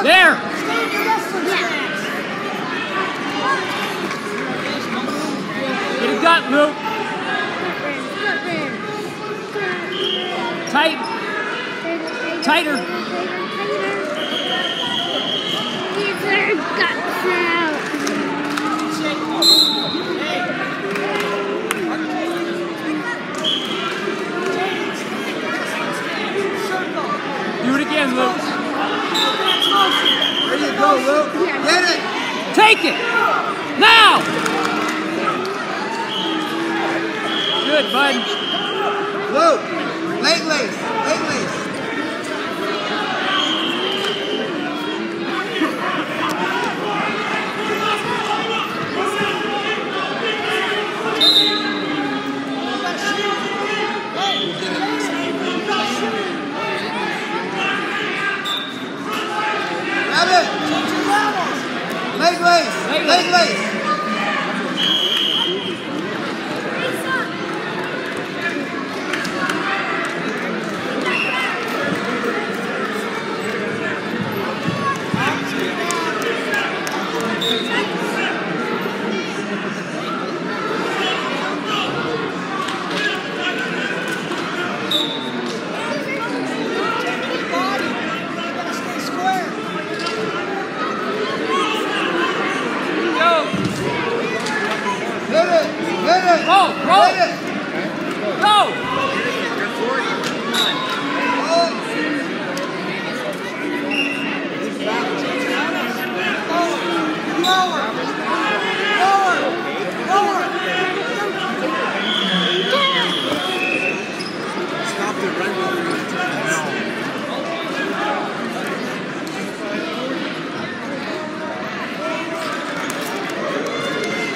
There. Get a gut, Luke. Tight. Tighter. Get their guts out. Do it again, Luke. There you go, Luke. Get it. Take it. Now. Good, bud. Luke. Leg lace. Grab it. Leg lace. Leg Hit it. Go.